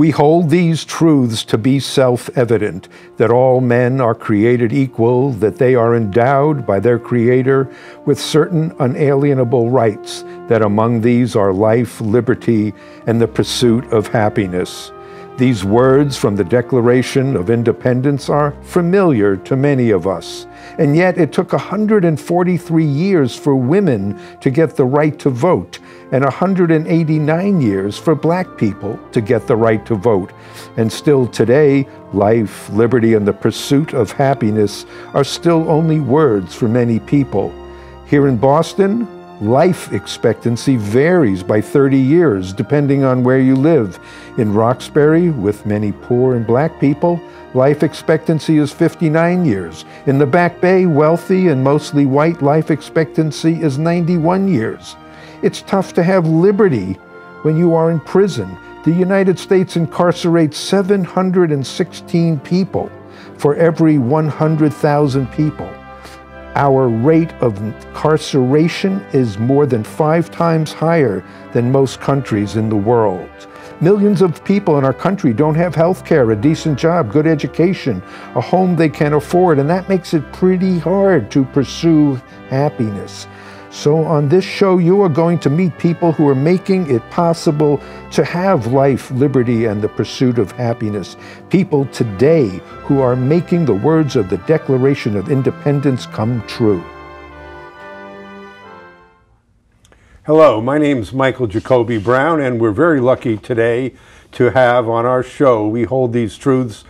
We hold these truths to be self evident that all men are created equal, that they are endowed by their Creator with certain unalienable rights, that among these are life, liberty, and the pursuit of happiness. These words from the Declaration of Independence are familiar to many of us, and yet it took 143 years for women to get the right to vote, and 189 years for black people to get the right to vote. And still today, life, liberty, and the pursuit of happiness are still only words for many people. Here in Boston, life expectancy varies by 30 years depending on where you live. In Roxbury, with many poor and black people, life expectancy is 59 years. In the Back Bay, wealthy and mostly white life expectancy is 91 years. It's tough to have liberty when you are in prison. The United States incarcerates 716 people for every 100,000 people. Our rate of incarceration is more than five times higher than most countries in the world. Millions of people in our country don't have health care, a decent job, good education, a home they can afford, and that makes it pretty hard to pursue happiness. So, on this show, you are going to meet people who are making it possible to have life, liberty, and the pursuit of happiness. People today who are making the words of the Declaration of Independence come true. Hello, my name is Michael Jacoby Brown, and we're very lucky today to have on our show We Hold These Truths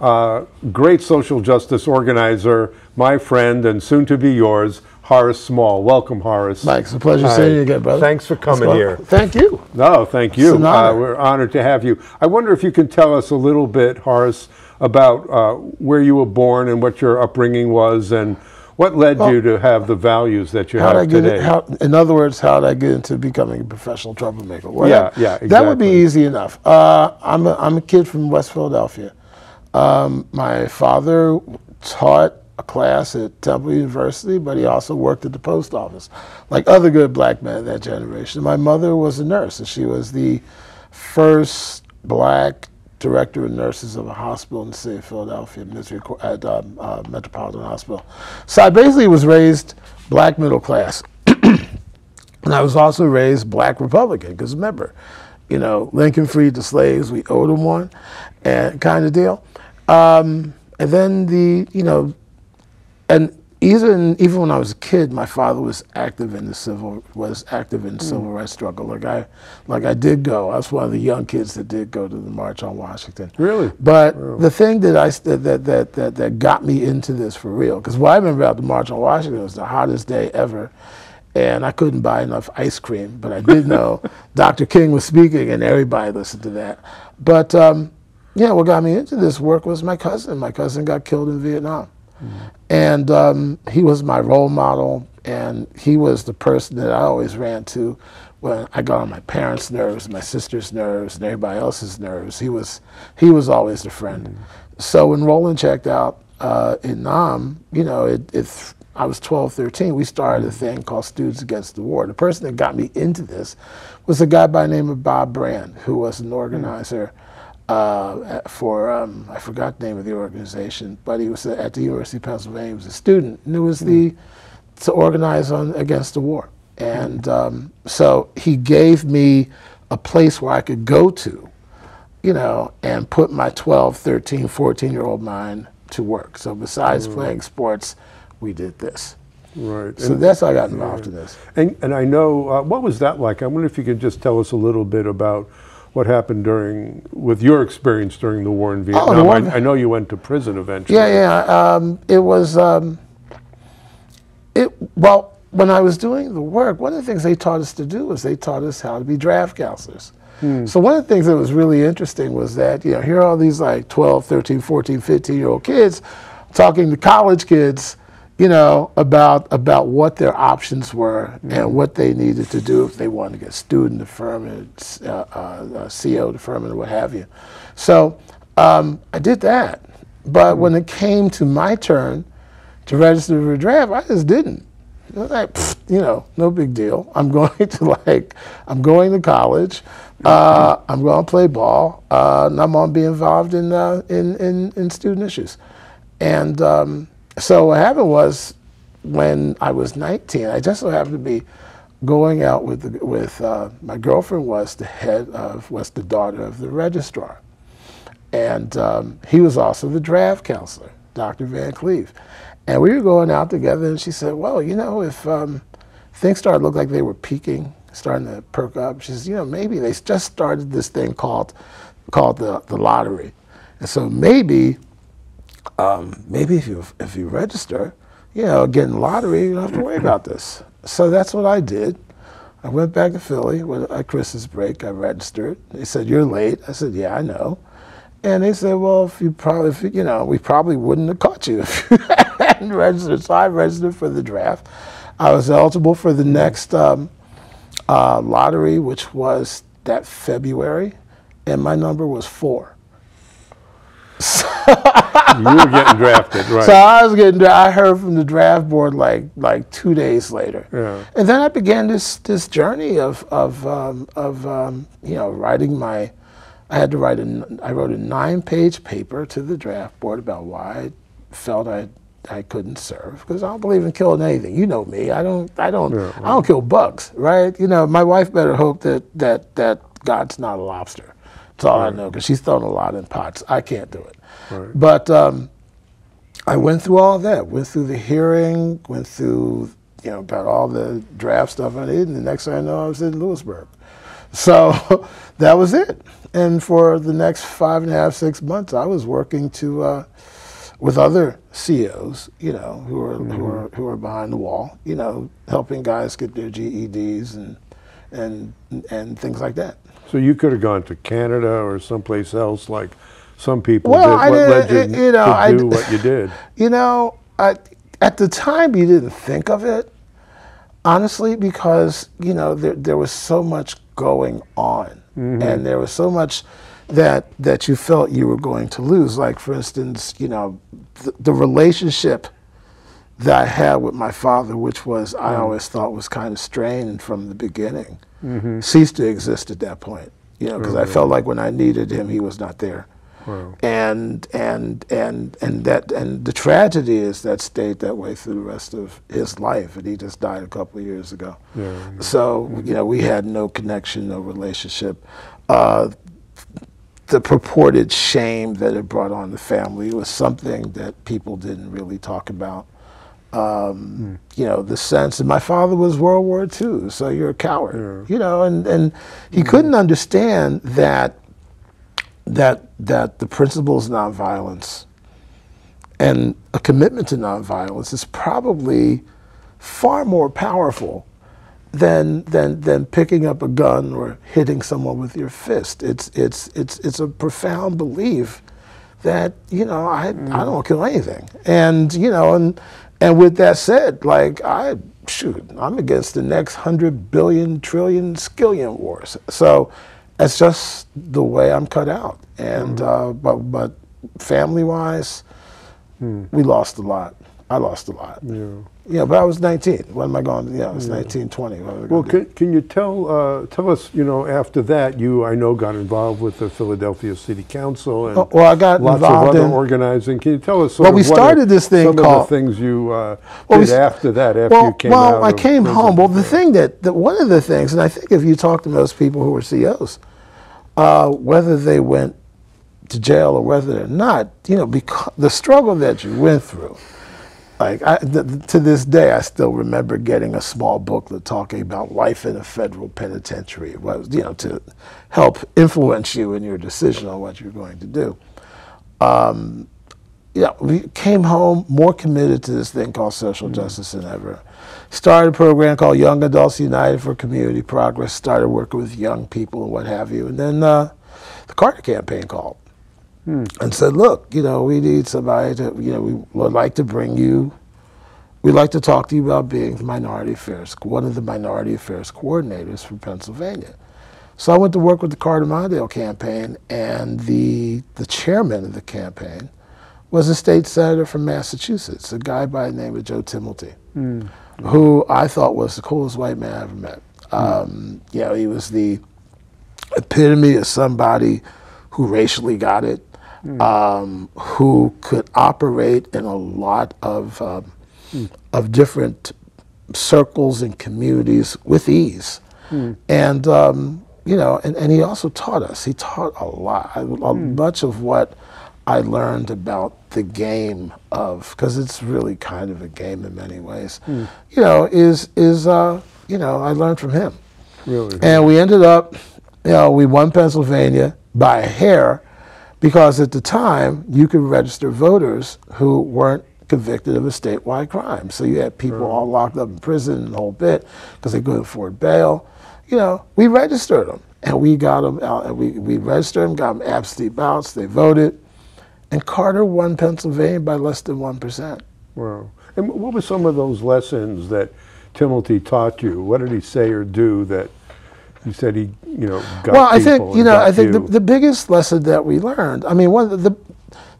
uh, great social justice organizer, my friend, and soon to be yours, Horace Small. Welcome, Horace. Mike, it's a pleasure Hi. seeing you again, brother. Thanks for coming here. Thank you. No, thank you. An honor. Uh, we're honored to have you. I wonder if you can tell us a little bit, Horace, about uh, where you were born and what your upbringing was, and what led Well, you to have the values that you have get today. it, how, in other words, how did I get into becoming a professional troublemaker? Well, Yeah, that, yeah, That would be easy enough. Uh, I'm, a, I'm a kid from West Philadelphia. Um, my father taught a class at Temple University, but he also worked at the post office, like other good black men of that generation. My mother was a nurse, and she was the first black director of nurses of a hospital in the city of Philadelphia, at um, uh, Metropolitan Hospital. So I basically was raised black middle class. And I was also raised black Republican, because remember, you know, Lincoln freed the slaves, we owed him one, and kind of deal. Um, and then the, you know, and even even when I was a kid, my father was active in the civil was active in the civil rights struggle. Like I, like I did go. I was one of the young kids that did go to the March on Washington. Really? But the thing that I that that that that, that got me into this for real, because what I remember about the March on Washington was the hottest day ever, and I couldn't buy enough ice cream. But I did know Dr. King was speaking, and everybody listened to that. But um, yeah, what got me into this work was my cousin. My cousin got killed in Vietnam. And um, he was my role model, and he was the person that I always ran to when I got on my parents' nerves, my sister's nerves, and everybody else's nerves. He was, he was always the friend. So when Roland checked out uh, in Nam, you know, it, it, I was 12, 13, we started a thing called Students Against the War. The person that got me into this was a guy by the name of Bob Brand, who was an organizer uh, for um, I forgot the name of the organization, but he was at the University of Pennsylvania. He was a student, and it was the to organize on against the war. And um, so he gave me a place where I could go to, you know, and put my 12, 13, 14 year old mind to work. So besides playing sports, we did this. Right. So And- that's how I got involved in this. And, and I know, uh, what was that like? I wonder if you could just tell us a little bit about what happened during, with your experience during the war in Vietnam. Oh, war- I, I know you went to prison eventually. Yeah, yeah. Um, it was. Um, it well, when I was doing the work, one of the things they taught us to do was they taught us how to be draft counselors. So one of the things that was really interesting was that you know here are all these like 12, 13, 14, 15 year old kids talking to college kids, you know, about about what their options were and what they needed to do if they wanted to get student deferment, uh, uh, uh, CO deferment, or what have you. So um, I did that, but when it came to my turn to register for a draft, I just didn't. Like, "Pfft, you know, no big deal. I'm going to like, I'm going to college. Uh, I'm going to play ball, uh, and I'm going to be involved in, uh, in, in, in student issues. And um, so what happened was, when I was 19, I just so happened to be going out with the, with uh, my girlfriend was the head of was the daughter of the registrar, and um, he was also the draft counselor, Dr. Van Cleve, and we were going out together. And she said, "Well, you know, if um, things started to look like they were peaking, starting to perk up, she says, you know, maybe they just started this thing called called the the lottery, and so maybe." Um, maybe if you if you register, you know, getting lottery, you don't have to worry about this. So that's what I did. I went back to Philly with at Christmas break. I registered. They said, "You're late." I said, "Yeah, I know." And they said, "Well, if you probably, if you, you know, we probably wouldn't have caught you if you hadn't registered." So I registered for the draft. I was eligible for the next um, uh, lottery, which was that February, and my number was four. So you were getting drafted, right? So I was getting. I heard from the draft board like like two days later, Yeah. and then I began this this journey of of um, of um, you know writing my. I had to write a. I wrote a nine page paper to the draft board about why I felt I I couldn't serve because I don't believe in killing anything. You know me. I don't. I don't. Yeah, I don't kill bugs, right? You know, my wife better hope that that that God's not a lobster. That's all I know because she's thrown a lot in pots. I can't do it. Right. But um, I went through all that. Went through the hearing. Went through you know about all the draft stuff I needed. And the next thing I know, I was in Lewisburg. So that was it. And for the next five and a half, six months, I was working to uh, with other COs, you know, who are who are who are behind the wall, you know, helping guys get their GEDs and and and things like that. So you could have gone to Canada or someplace else, like some people Well, did. I What led you you know, to I do what you did? You know, I, at the time you didn't think of it, honestly, because you know there there was so much going on, mm-hmm. and there was so much that that you felt you were going to lose. Like for instance, you know, the, the relationship that I had with my father, which was I mm. always thought was kind of strained from the beginning, ceased to exist at that point. You know, because I felt like when I needed him, he was not there Wow. and and and and that and the tragedy is that stayed that way through the rest of his life, and he just died a couple of years ago. Yeah. So you know we had no connection, no relationship. Uh, the purported shame that it brought on the family was something that people didn't really talk about. Um, hmm. You know, the sense that my father was World War II, so you're a coward. You know, and, and he hmm. couldn't understand that that that the principles of nonviolence and a commitment to nonviolence is probably far more powerful than than than picking up a gun or hitting someone with your fist. It's it's it's it's a profound belief that you know I I hmm. don't kill anything, and you know and and with that said, like I shoot, I'm against the next hundred billion trillion skillion wars. So that's just the way I'm cut out, and uh, but but family wise, we lost a lot. I lost a lot. Yeah. Yeah, but I was 19. What am I going? Yeah, I was 19, 20. Was Well, do? can, can you tell uh, tell us? You know, after that, you I know got involved with the Philadelphia City Council and Oh, well, I got lots involved of other in- organizing. Can you tell us? Well, we started this thing some called- of the things you uh, Well, did s- after that. After well, you came well, I came home. Well, the thing that, that one of the things, and I think if you talk to most people who were COs, uh, whether they went to jail or whether they're not, you know, because the struggle that you went through. Like I, th- to this day, I still remember getting a small booklet talking about life in a federal penitentiary. It was, you know, to help influence you in your decision on what you're going to do. yeah, we came home more committed to this thing called social justice than ever. Started a program called Young Adults United for Community Progress. Started working with young people and what have you. And then uh, the Carter campaign called and said, "Look, you know, we need somebody to, you know, we would like to bring you. We'd like to talk to you about being minority affairs, one of the minority affairs coordinators for Pennsylvania." So I went to work with the Carter Mondale campaign, and the the chairman of the campaign was a state senator from Massachusetts, a guy by the name of Joe Timilty. who I thought was the coolest white man I ever met. Um, you know, he was the epitome of somebody who racially got it, um, who could operate in a lot of um, of different circles and communities with ease. And um, you know, and, and he also taught us. He taught a lot. I, a- Much of what I learned about the game of, because it's really kind of a game in many ways. You know, is is uh, you know I learned from him. Really? And we ended up, you know, we won Pennsylvania by a hair because at the time you could register voters who weren't convicted of a statewide crime. So you had people all locked up in prison and the whole bit because they couldn't afford bail. You know, we registered them and we got them out. And we, we registered them, got them absentee ballots, they voted. And Carter won Pennsylvania by less than 1%. Wow. And what were some of those lessons that Timilty taught you? What did he say or do that you said he, you know, got well, I think you know. I think the, the biggest lesson that we learned. I mean, one of the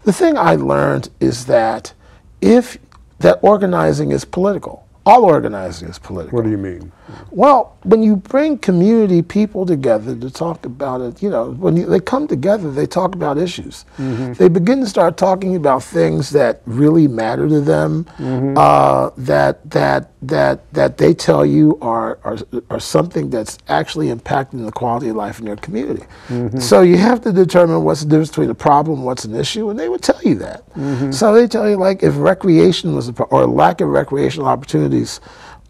the thing I learned is that if that organizing is political, all organizing is political. what do you mean? Well, when you bring community people together to talk about it, you know, when you, they come together, they talk about issues. Mm-hmm. They begin to start talking about things that really matter to them, mm-hmm. uh, that that that that they tell you are, are are something that's actually impacting the quality of life in their community. Mm-hmm. So you have to determine what's the difference between a problem, what's an issue, and they would tell you that. So they tell you like if recreation was a pro- or lack of recreational opportunities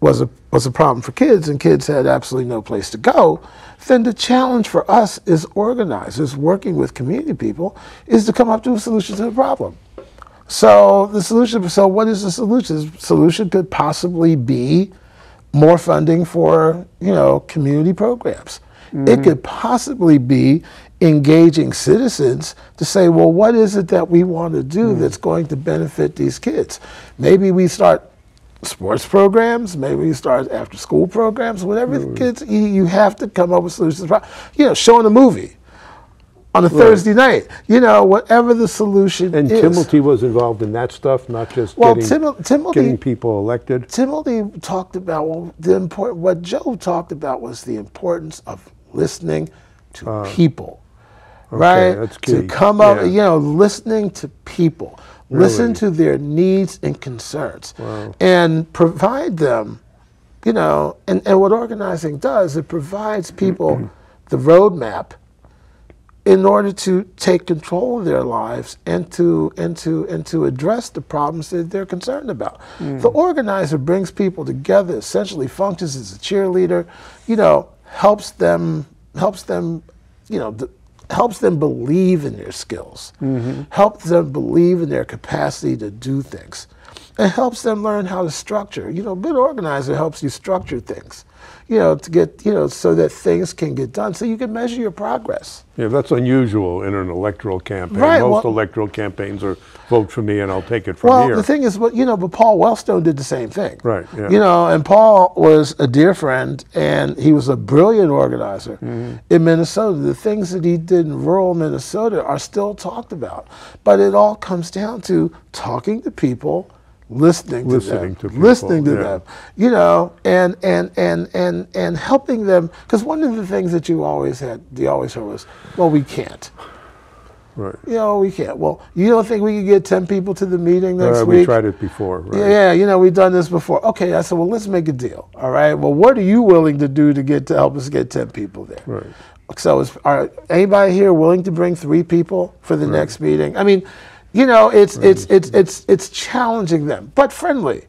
was a was a problem for kids and kids had absolutely no place to go, then the challenge for us as organizers working with community people is to come up to a solution to the problem. So the solution so what is the solution? The solution could possibly be more funding for, you know, community programs. It mm-hmm. could possibly be engaging citizens to say, well, what is it that we want to do hmm. that's going to benefit these kids? Maybe we start sports programs, maybe we start after school programs, whatever the mm. kids, you, you have to come up with solutions. You know, showing a movie on a Thursday night, you know, whatever the solution And is. And Timilty was involved in that stuff, not just Well, getting, Timo- Timilty- getting people elected. Timilty talked about well, the important. What Joe talked about was the importance of listening to uh, people, right? that's To come up, Yeah. you know, listening to people, listen to their needs and concerns, and provide them, you know. And, and what organizing does, it provides people mm-hmm. the roadmap in order to take control of their lives and to and to and to address the problems that they're concerned about. Mm. The organizer brings people together, essentially functions as a cheerleader, you know, helps them helps them, you know, helps them believe in their skills, mm-hmm. helps them believe in their capacity to do things. It helps them learn how to structure. You know, a good organizer helps you structure things, you know, to get, you know, so that things can get done, so you can measure your progress. Yeah, that's unusual in an electoral campaign. Right, Most well- electoral campaigns are vote for me and I'll take it from Well, here. the thing is, but you know, but Paul Wellstone did the same thing. Right, yeah. You know, and Paul was a dear friend, and he was a brilliant organizer Mm-hmm. in Minnesota. The things that he did in rural Minnesota are still talked about, but it all comes down to talking to people, listening to Listening them, to people, listening to yeah. them. You know, and and and and and helping them because one of the things that you always had, you always heard was, well, we can't. right. You know, we can't. Well, you don't think we could get 10 people to the meeting next Uh, week? we tried it before, right? Yeah, you know, we've done this before. Okay, I said, well, let's make a deal. All right. Well, what are you willing to do to get to help us get 10 people there? Right. So, is are anybody here willing to bring three people for the next meeting? I mean, you know, it's it's it's it's it's challenging them, but friendly.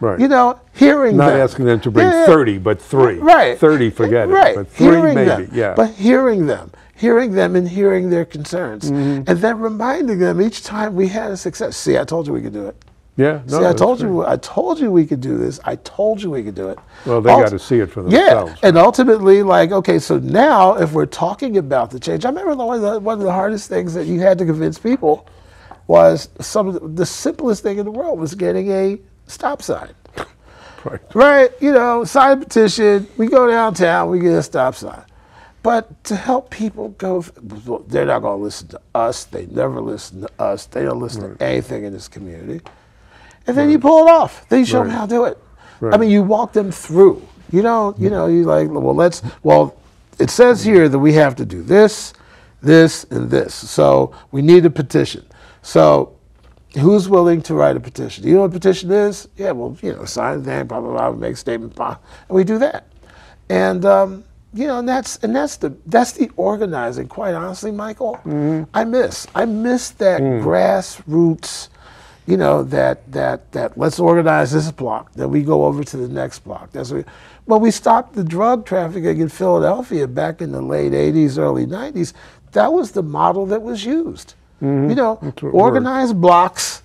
Right. You know, hearing Not them. asking them to bring Yeah, yeah. 30, but three. Right. 30, forget right. it. But three, hearing maybe. them. Yeah. But hearing them, hearing them and hearing their concerns. Mm-hmm. And then reminding them each time we had a success. See, I told you we could do it. yeah. No, See, I told great. you I told you we could do this. I told you we could do it. Well, they Ult- got to see it for themselves. yeah, and ultimately, like, okay, so now if we're talking about the change, I remember the- one of the, one of the hardest things that you had to convince people was some of the, the simplest thing in the world was getting a stop sign. Right. Right, you know, sign a petition. We go downtown, we get a stop sign. But to help people go, they're not going to listen to us. They never listen to us. They don't listen to anything in this community. And then you pull it off. Then you show them how to do it. I mean, you walk them through. You don't, you know, you like, well, let's, well, it says mm-hmm. here that we have to do this, this, and this. So we need a petition. So who's willing to write a petition? Do You know what a petition is? Yeah, well, you know, sign the thing, blah, blah, blah, make a statement, blah, and we do that. And, um, you know, and that's and that's the that's the organizing. Quite honestly, Michael, I miss I miss that grassroots. You know that that that let's organize this block. Then we go over to the next block. That's what, when we stopped the drug trafficking in Philadelphia back in the late '80s, early '90s. That was the model that was used. You know, organize blocks,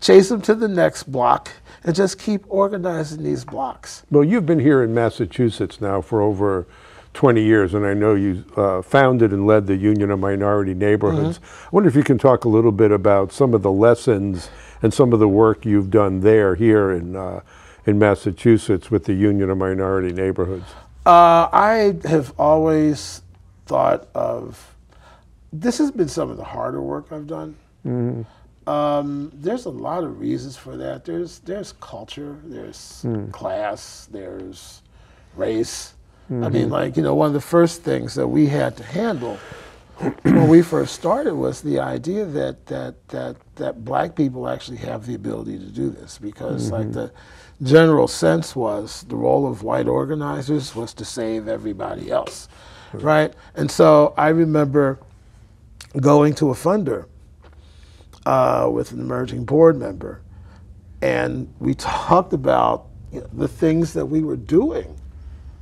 chase them to the next block, and just keep organizing these blocks. Well, you've been here in Massachusetts now for over 20 years, and I know you uh, founded and led the Union of Minority Neighborhoods. I wonder if you can talk a little bit about some of the lessons and some of the work you've done there, here in, uh, in Massachusetts with the Union of Minority Neighborhoods. Uh, I have always thought of this has been some of the harder work I've done. Mm-hmm. Um, there's a lot of reasons for that. There's there's culture, there's mm. class, there's race. I mm-hmm. mean, like you know, one of the first things that we had to handle when we first started was the idea that that that that black people actually have the ability to do this because like mm-hmm. the general sense was the role of white organizers was to save everybody else right and so i remember going to a funder uh, with an emerging board member. And we talked about you know, the things that we were doing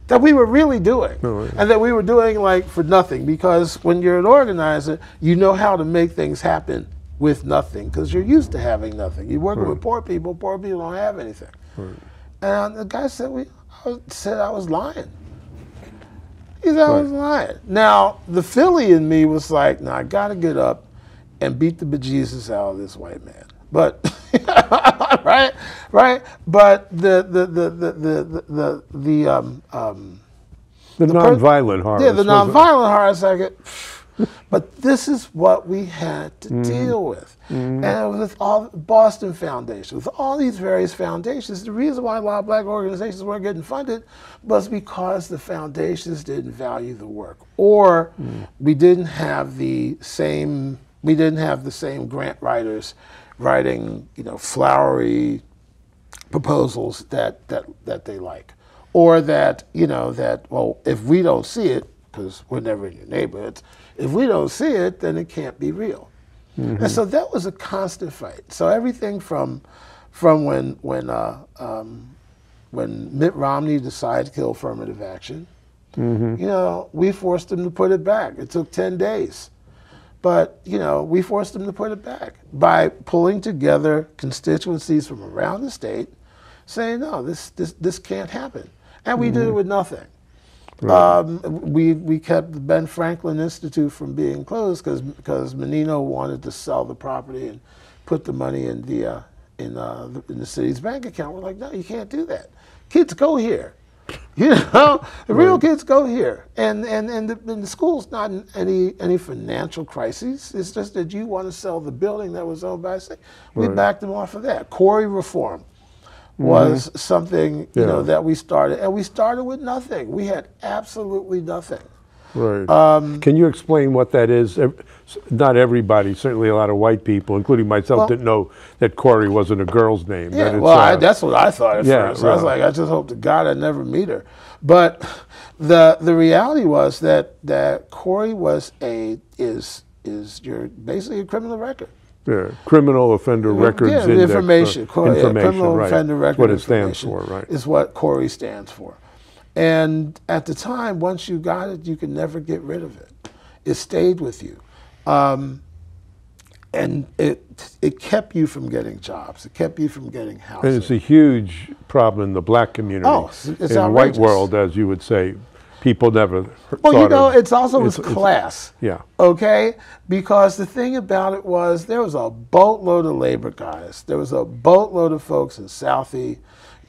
that we were really doing. And that we were doing like for nothing. Because when you're an organizer you know how to make things happen with nothing. Because you're used to having nothing. You're working with poor people poor people don't have anything. And the guy said we I said i was lying said i was lying now the philly in me was like no i gotta get up and beat the bejesus out of this white man but right right but the the the the the the, the, the um, um, The, nonviolent horror. yeah, the nonviolent horror second. But this is what we had to mm-hmm. deal with. Mm-hmm. And with all Boston Foundation, with all these various foundations, the reason why a lot of black organizations weren't getting funded was because the foundations didn't value the work. Or mm. we didn't have the same we didn't have the same grant writers writing, you know, flowery proposals that, that, that they like. Or that, you know, that, well, if we don't see it, because we're never in your neighborhoods, if we don't see it, then it can't be real. And so that was a constant fight. So everything from, from when, when, uh, um, when Mitt Romney decided to kill affirmative action, you know, we forced him to put it back. It took 10 days. But, you know, we forced them to put it back by pulling together constituencies from around the state saying, no, this, this, this can't happen. And we did it with nothing. Um, we, we kept the Ben Franklin Institute from being closed because because Menino wanted to sell the property and put the money in the, uh, in, uh, the, in the city's bank account. We're like, no, you can't do that. Kids go here. You know, the real kids go here, and and and the, and the school's not in any any financial crisis. It's just that you want to sell the building that was owned by state. We backed them off of that. CORI reform was something you know that we started, and we started with nothing. We had absolutely nothing. Right. Um, Can you explain what that is? Not everybody, certainly a lot of white people, including myself, Well- didn't know that CORI wasn't a girl's name. Yeah, it's, well, I, uh, that's what I thought at yeah, first. I was like, I just hope to God I never meet her. But the the reality was that that CORI was a is is your basically a criminal record. Yeah, criminal offender records yeah, index, uh, information, Cor- yeah, criminal right. offender That's record. what it stands for, right? Is what CORI stands for. And at the time, once you got it, you could never get rid of it. It stayed with you. Um, and it it kept you from getting jobs. It kept you from getting housing. And it's a huge problem in the black community. Oh, it's- it's in the white world, as you would say, people never Well, you know, of- it's also it's- class. Yeah. Okay? Because the thing about it was there was a boatload of labor guys. There was a boatload of folks in Southie,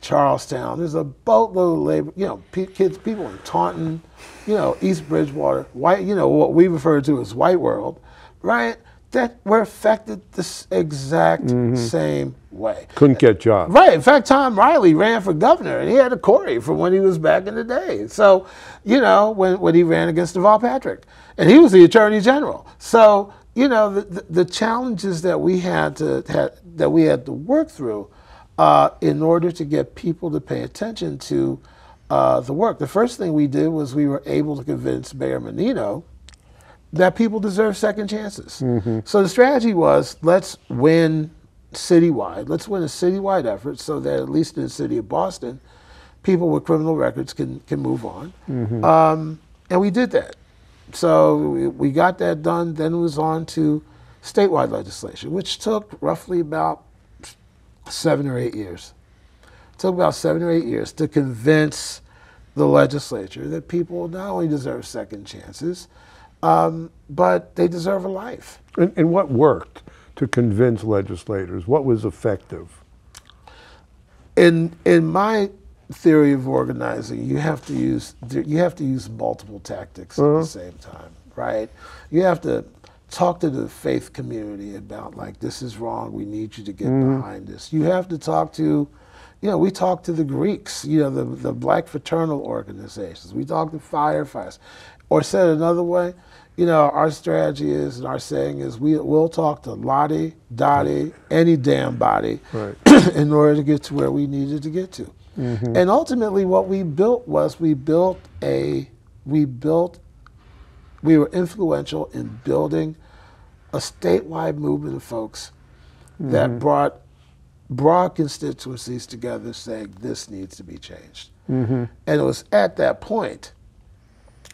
Charlestown. There's a boatload of labor, you know, pe- kids, people in Taunton, you know, East Bridgewater, white, you know, what we refer to as white world, right? That were affected the exact same way. Couldn't get jobs. Right. In fact, Tom Reilly ran for governor, and he had a CORI from when he was back in the day. So, you know, when, when he ran against Deval Patrick, and he was the attorney general. So, you know, the, the, the challenges that we had to had, that we had to work through uh, in order to get people to pay attention to uh, the work. The first thing we did was we were able to convince Mayor Menino that people deserve second chances. So the strategy was let's win citywide. Let's win a citywide effort so that at least in the city of Boston, people with criminal records can can move on. Um, and we did that. So we, we got that done. Then it was on to statewide legislation, which took roughly about seven or eight years. It took about seven or eight years to convince the legislature that people not only deserve second chances, um, but they deserve a life. And, and what worked to convince legislators? What was effective? in in my theory of organizing, you have to use you have to use multiple tactics at the same time, right? You have to talk to the faith community about like this is wrong. We need you to get behind this. You have to talk to, you know, we talk to the Greeks, you know, the the black fraternal organizations. We talk to firefighters, or said another way. You know, our strategy is and our saying is we will talk to Lottie, Dottie, any damn body Right. in order to get to where we needed to get to. Mm-hmm. And ultimately, what we built was we built a we built we were influential in building a statewide movement of folks that mm-hmm. brought broad constituencies together saying this needs to be changed. Mm-hmm. And it was at that point,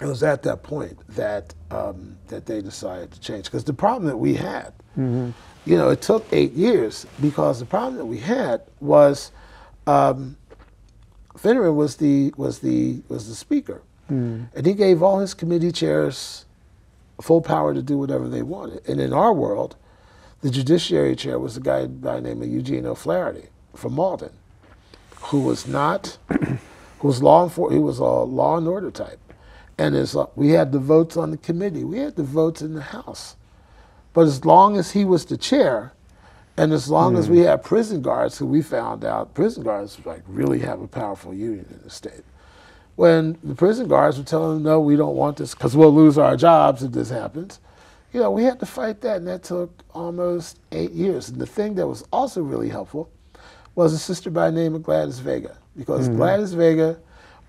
it was at that point that um, that they decided to change. Because the problem that we had, you know, it took eight years because the problem that we had was um, Finneran was the was the was the speaker, and he gave all his committee chairs full power to do whatever they wanted. And in our world, the judiciary chair was a guy by the name of Eugene O'Flaherty from Malden, who was not, who was law enfor- he was a law and order type, and as uh, we had the votes on the committee, we had the votes in the House, but as long as he was the chair, and as long as we had prison guards, who we found out prison guards like really have a powerful union in the state. When the prison guards were telling them, "No, we don't want this because we'll lose our jobs if this happens," you know, we had to fight that, and that took almost eight years. And the thing that was also really helpful was a sister by the name of Gladys Vega, because Gladys Vega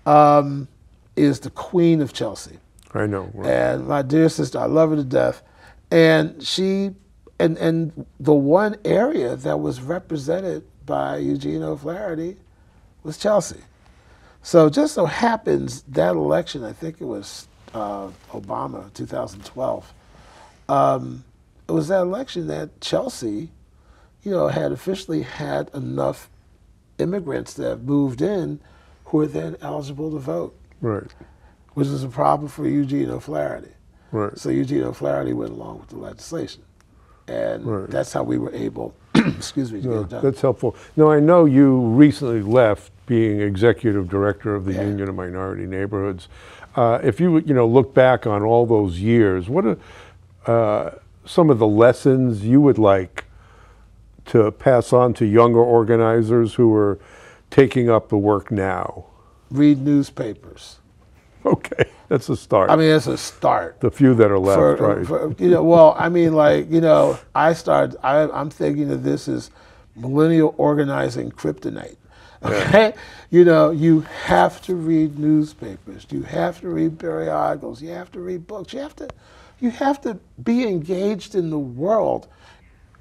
um, is the queen of Chelsea. I know. right. And my dear sister, I love her to death. And she, and, and the one area that was represented by Eugene O'Flaherty was Chelsea. So just so happens that election, I think it was uh, Obama, 2012, um, it was that election that Chelsea, you know, had officially had enough immigrants that moved in who were then eligible to vote Right. which is a problem for Eugene O'Flaherty. Right. So Eugene O'Flaherty went along with the legislation, and Right. that's how we were able, excuse me, to get No, it done. that's helpful. Now, I know you recently left being executive director of the Yeah. Union of Minority Neighborhoods. Uh, if you you know look back on all those years, what are uh, some of the lessons you would like to pass on to younger organizers who are taking up the work now? Read newspapers. Okay, that's a start. I mean, that's a start. the few that are left, for, right? for- you know, well, I mean, like, you know, I start. I, I'm thinking of this as millennial organizing kryptonite. Okay, you know, you have to read newspapers. You have to read periodicals. You have to read books. You have to, you have to be engaged in the world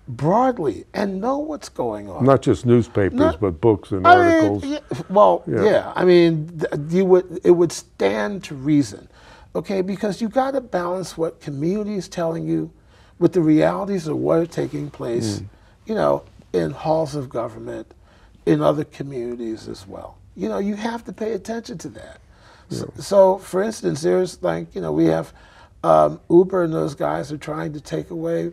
broadly and know what's going on. Not just newspapers, Not- but books and I articles. mean, yeah, well, Yeah. yeah. I mean, you would it would stand to reason, okay? Because you got to balance what community is telling you with the realities of what are taking place, Mm. you know, in halls of government, in other communities as well. You know, you have to pay attention to that. So, so for instance, there's like, you know, we have um, Uber and those guys are trying to take away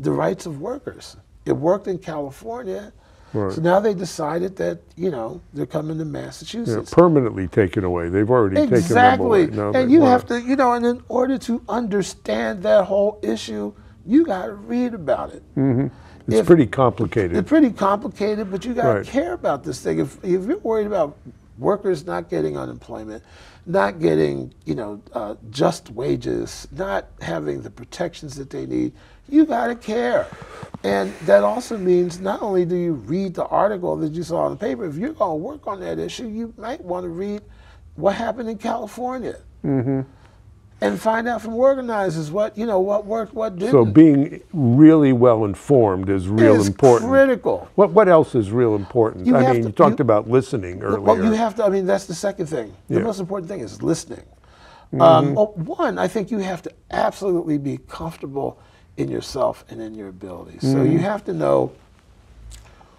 the rights of workers. It worked in California. Right. So now they decided that, you know, they're coming to Yeah, Massachusetts. permanently taken away. They've already taken them exactly. away. Now and you have to, you know, and in order to understand that whole issue, you got to read about it. It's If- pretty complicated. It's pretty complicated, but you got to Right. care about this thing. If, if you're worried about workers not getting unemployment, not getting you know uh, just wages, not having the protections that they need, you got to care. And that also means not only do you read the article that you saw in the paper, if you're going to work on that issue, you might want to read what happened in California. And find out from organizers what you know what worked, what didn't. so being really well informed is real is important. critical. What what else is real important? You I mean, to- you talked you- about listening earlier. Well, you have to. I mean, that's the second thing. The Yeah. most important thing is listening. Mm-hmm. Um, well, one, I think you have to absolutely be comfortable in yourself and in your abilities. So Mm-hmm. you have to know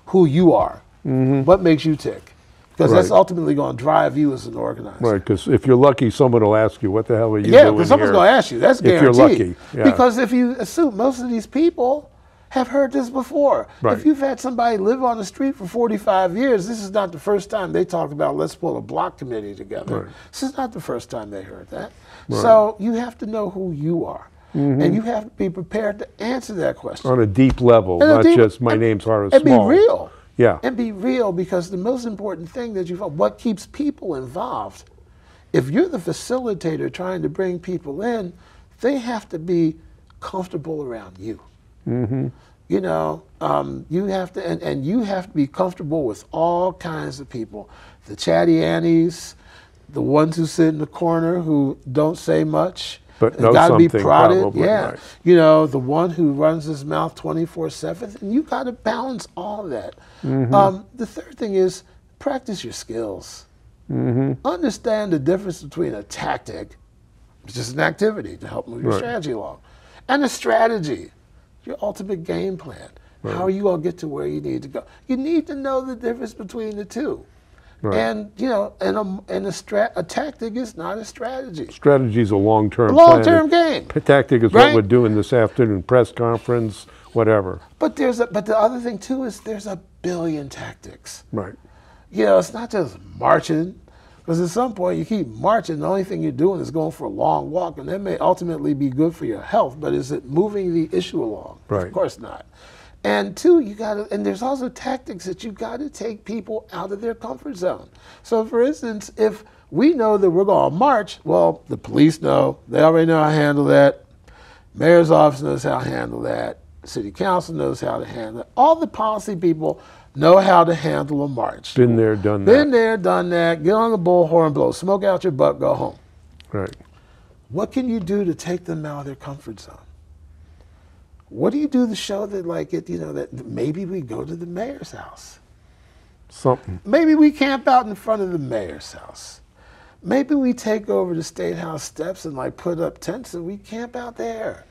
who you are, what makes you tick, because that's Mm-hmm. Ultimately going to drive you as an organizer. right, because if you're lucky, someone will ask you, "What the hell are you Yeah, doing because someone's going to ask you. That's If you're guaranteed. lucky, yeah. Because if you assume most of these people have heard this before. Right. If you've had somebody live on the street for 45 years, this is not the first time they talked about let's pull a block committee together. Right. This is not the first time they heard that. So you have to know who you are. Mm-hmm. And you have to be prepared to answer that question. on a deep level, And not deep- just my and- name's Horace and Small. be real. Yeah. And be real because the most important thing that you what keeps people involved. If you're the facilitator trying to bring people in, they have to be comfortable around you. Mm-hmm. You know, um, you have to, and, and you have to be comfortable with all kinds of people. The chatty Annies, the ones who sit in the corner who don't say much. But know gotta be something, prodded. probably, Yeah. right. You know, the one who runs his mouth 24 7. And you got to balance all that. Mm-hmm. Um, the third thing is practice your skills. Mm-hmm. Understand the difference between a tactic, which is an activity to help move your Right. strategy along, and a strategy, your ultimate game plan. How are you going to get to where you need to go? You need to know the difference between the two. Right. And you know, and a and a, strat, a tactic is not a strategy. Strategy is a long-term Long-term game. P- Tactic is Right? what we're doing this afternoon, press conference, whatever. But there's a but the other thing too is there's a billion tactics. Right. You know, it's not just marching. Because at some point you keep marching, the only thing you're doing is going for a long walk, and that may ultimately be good for your health, but is it moving the issue along? Right. Of course not. And two, you gotta and there's also tactics that you've gotta take people out of their comfort zone. So for instance, if we know that we're gonna march, well, the police know, they already know how to handle that. Mayor's office knows how to handle that. City council knows how to handle it. All the policy people know how to handle a march. Been there, done Been there, done that. Get on the bullhorn, blow smoke out your butt, go home. Right. What can you do to take them out of their comfort zone? What do you do to show that, like, it, you know, that maybe we go to the mayor's house? Something. Maybe we camp out in front of the mayor's house. Maybe we take over the state house steps and like put up tents and we camp out there.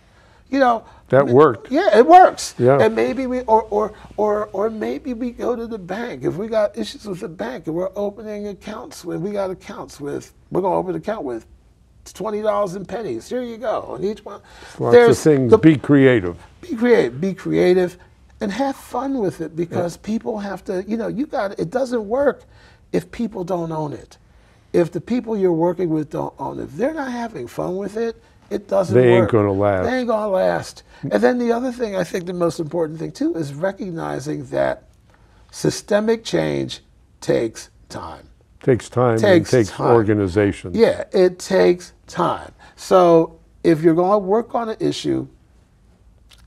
You know, That worked. Yeah, it works. Yeah. And maybe we or or or or maybe we go to the bank if we got issues with the bank and we're opening accounts when we got accounts with we're gonna open an account with twenty dollars in pennies. Here you go. And each one Lots of things. the- Be creative. be creative, be creative, and have fun with it because people have to, you know, you got it doesn't work if people don't own it. If the people you're working with don't own it, if they're not having fun with it, it doesn't They ain't gonna last. They ain't gonna last. And then the other thing, I think the most important thing too, is recognizing that systemic change takes time. Takes time Takes and takes time. organization. Yeah, it takes time. So if you're going to work on an issue,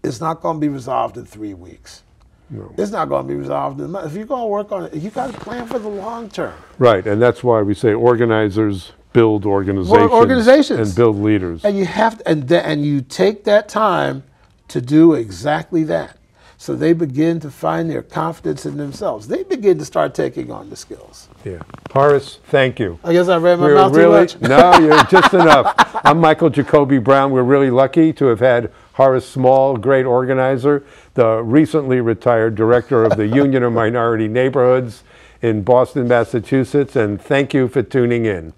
it's not going to be resolved in three weeks. No. It's not going to be resolved in a month. If you're going to work on it, you got to plan for the long term. Right, and that's why we say organizers build organizations, organizations. and build leaders. And you have to, and, th- and you take that time to do exactly that. So they begin to find their confidence in themselves. They begin to start taking on the skills. Yeah, Horace, thank you. I guess I ran my We're mouth really too much. no, you're just enough. I'm Michael Jacoby Brown. We're really lucky to have had Horace Small, great organizer, the recently retired director of the Union of Minority Neighborhoods in Boston, Massachusetts, and thank you for tuning in.